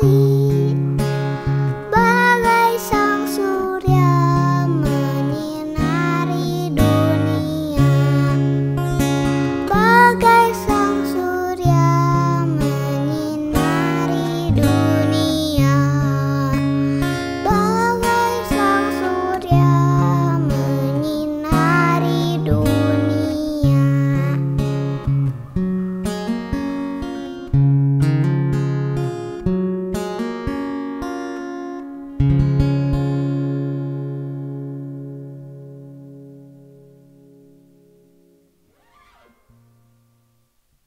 Bye.